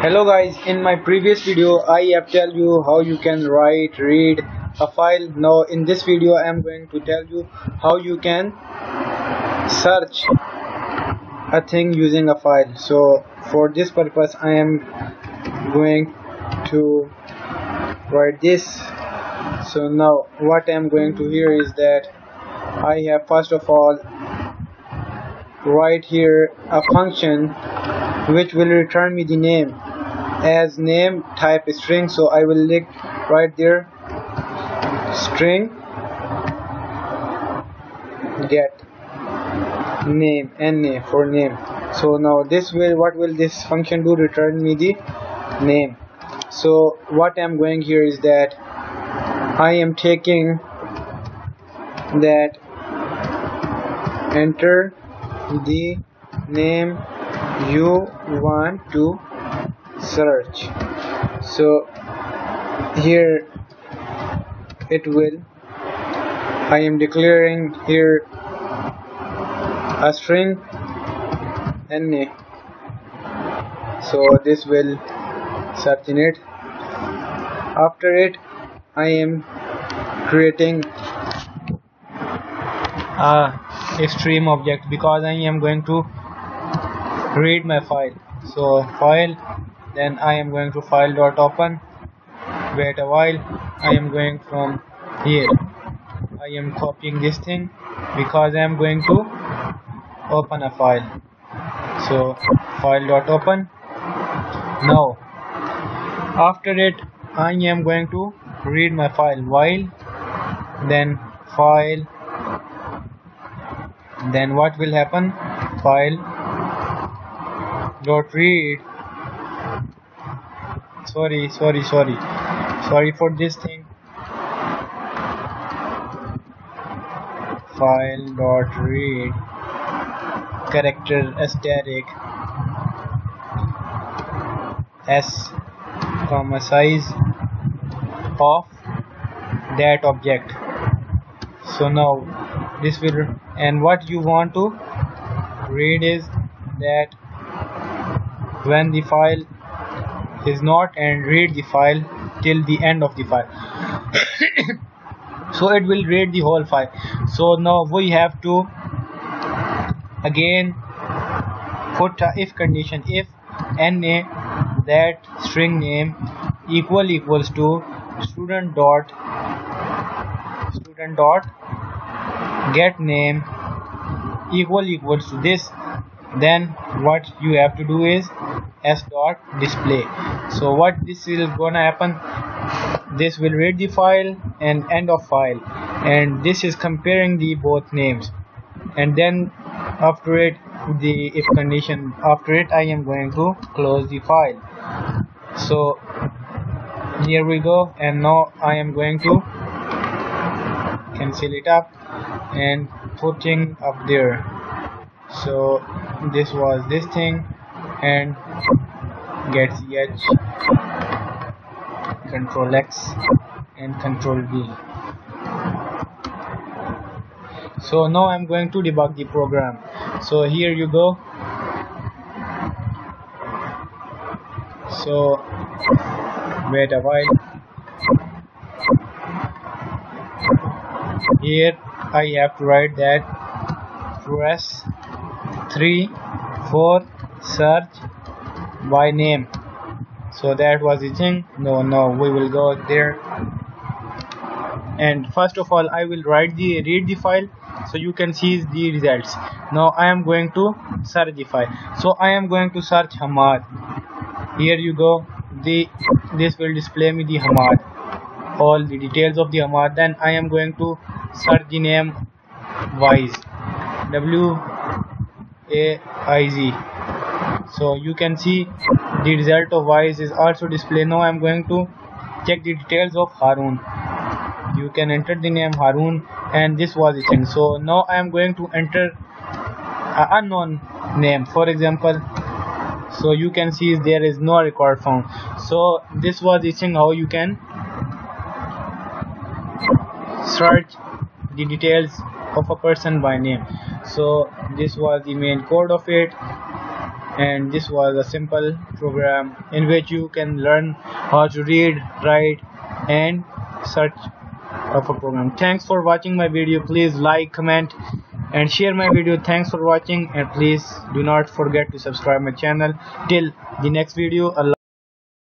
hello guys. In my previous video i have tell you how you can write read a file. Now in this video i am going to tell you how you can search a thing using a file. So for this purpose i am going to write this. So now what i am going to here is that i have first of all write here a function which will return me the name? As name type string so I will lick right there. String. Get. Name na for name. So now this will what will this function do? Return me the name. So what I'm going here is that I am taking that enter the name you want to search. So here it will I am declaring here a string na so this will search in it after it I am creating a stream object because I am going to read my file. So file then I am going to file dot open wait a while I am going from here. I am copying this thing because I am going to open a file. So file dot open. Now after it I am going to read my file while then file then what will happen? File dot read sorry sorry sorry. Sorry for this thing. File dot read. Character static s comma size of that object. So now this will and what you want to read is that when the file is not and read the file till the end of the file. So it will read the whole file. So now we have to again put a if condition if na that string name equal equals to student dot student dot get name equal equals to this then what you have to do is s dot display. So what this is gonna happen? This will read the file and end of file. And this is comparing the both names. And then after it the if condition after it I am going to close the file. So here we go. And now I am going to cancel it up and putting up there. So this was this thing and get ch control x and control v. So now i'm going to debug the program. So here you go. So wait a while. Here i have to write that press 3 4 search by name. So that was the thing. No no we will go there. And first of all I will write the read the file so you can see the results. Now I am going to search the file. So I am going to search Hamad. Here you go. The this will display me the Hamad. All the details of the Hamad. Then I am going to search the name Waiz. W A I Z. So you can see the result of Waiz is also displayed now i'm going to check the details of harun. You can enter the name harun and this was the thing. So now i am going to enter an unknown name. For example so you can see there is no record found. So this was the thing how you can search the details of a person by name. So this was the main code of it and this was a simple program in which you can learn how to read write and search of a program. Thanks for watching my video. Please like comment and share my video. Thanks for watching and please do not forget to subscribe my channel. Till the next video